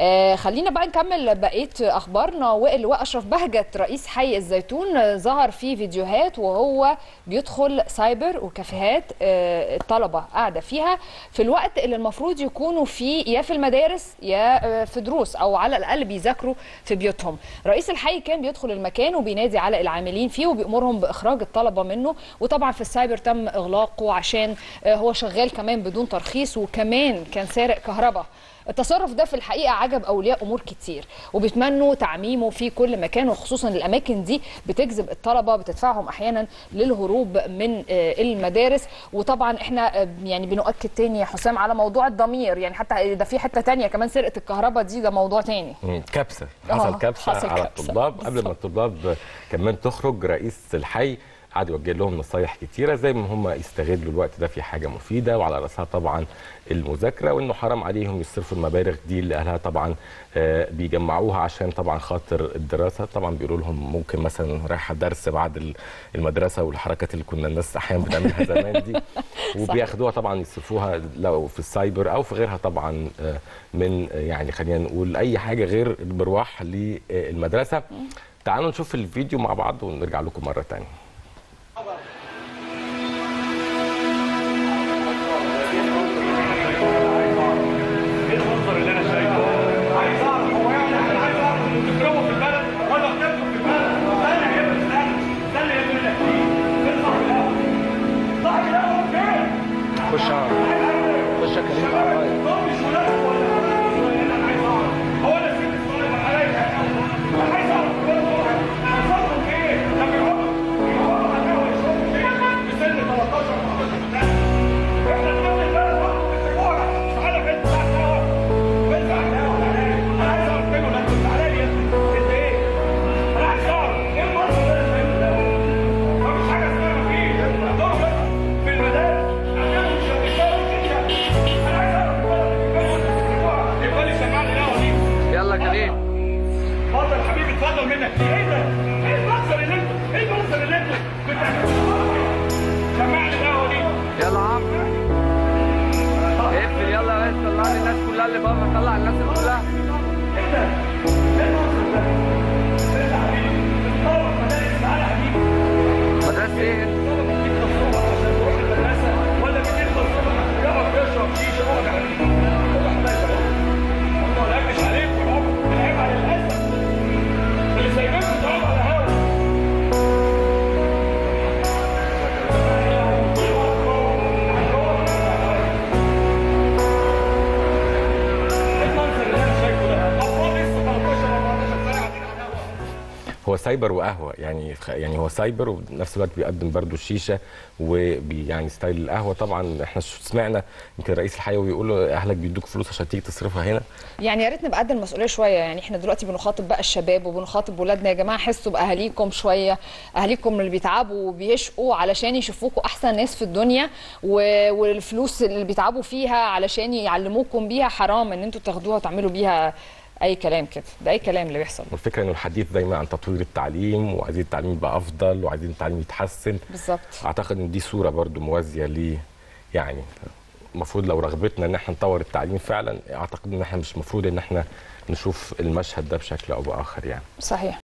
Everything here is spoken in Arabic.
آه خلينا بقى نكمل بقية أخبارنا وأشرف بهجت رئيس حي الزيتون ظهر في فيديوهات وهو بيدخل سايبر وكافيهات آه الطلبة قاعدة فيها. في الوقت اللي المفروض يكونوا فيه يا في المدارس يا آه في دروس أو على الأقل بيذاكروا في بيوتهم. رئيس الحي كان بيدخل المكان وبينادي على العاملين فيه وبيأمرهم بإخراج الطلبة منه. وطبعا في السايبر تم إغلاقه عشان آه هو شغال كمان بدون ترخيص. وكمان كان سارق كهرباء. التصرف ده في الحقيقة عجب أولياء أمور كتير وبيتمنوا تعميمه في كل مكان وخصوصا الأماكن دي بتجذب الطلبة بتدفعهم أحيانا للهروب من آه، المدارس. وطبعا إحنا آه، يعني بنؤكد تاني يا حسام على موضوع الضمير يعني حتى ده في حتة تانية كمان سرقة الكهرباء دي ده موضوع تاني. مم، كبسة. آه، حصل كبسة حصل على كبسة. الطلاب. قبل ما الطلاب كمان تخرج رئيس الحي قعد يوجه لهم نصايح كتيرة زي ما هم يستغلوا الوقت ده في حاجة مفيدة وعلى رأسها طبعا المذاكرة وإنه حرام عليهم يصرفوا المبالغ دي اللي أهلها طبعا آه، بيجمعوها عشان طبعا خاطر الدراسة. طبعا بيقولوا لهم ممكن مثلا رايحة درس بعد ال- المدرسة والحركات اللي كنا الناس أحيانا بتعملها زمان دي. وبياخدوها طبعا يصرفوها لو في السايبر أو في غيرها طبعا آه، من يعني خلينا نقول أي حاجة غير المروح للمدرسة. تعالوا نشوف الفيديو مع بعض ونرجع لكم مرة ثانية خش خش يا كريم على اتفضل منك إيه ده؟ إيه المنظر اللي أنتوا إيه المنظر اللي أنتوا بتعملوه؟ سمعني القهوه دي يلا عم اقفل يلا يا ريس طلع لي الناس كلها اللي بره طلع الناس اللي كلها إيه ده؟ إيه المنظر ده؟ إيه ده حبيبي؟ بتطور مدارس تعالى حبيبي مدرسة إيه هو سايبر وقهوة. يعني يعني هو سايبر وفي نفس الوقت بيقدم برضه الشيشه ويعني style القهوة. طبعا إحنا سمعنا يمكن رئيس الحي بيقول له أهلك بيدوك فلوس عشان تيجي تصرفها هنا. يعني يا ريت نبقى قد المسؤولية شوية. يعني إحنا دلوقتي بنخاطب بقى الشباب وبنخاطب ولادنا. يا جماعة حسوا بأهاليكم شوية أهاليكم اللي بيتعبوا وبيشقوا علشان يشوفوكوا أحسن ناس في الدنيا والفلوس اللي بيتعبوا فيها علشان يعلموكم بيها حرام إن أنتوا تاخدوها وتعملوا بيها أي كلام كده ده أي كلام اللي بيحصل. والفكرة انه الحديث دايما عن تطوير التعليم وعايزين التعليم يبقى أفضل وعايزين التعليم يتحسن. بالظبط. أعتقد إن دي صورة برضو موازية ل يعني المفروض لو رغبتنا إن إحنا نطور التعليم فعلا أعتقد إن إحنا مش المفروض إن إحنا نشوف المشهد ده بشكل أو بآخر يعني. صحيح.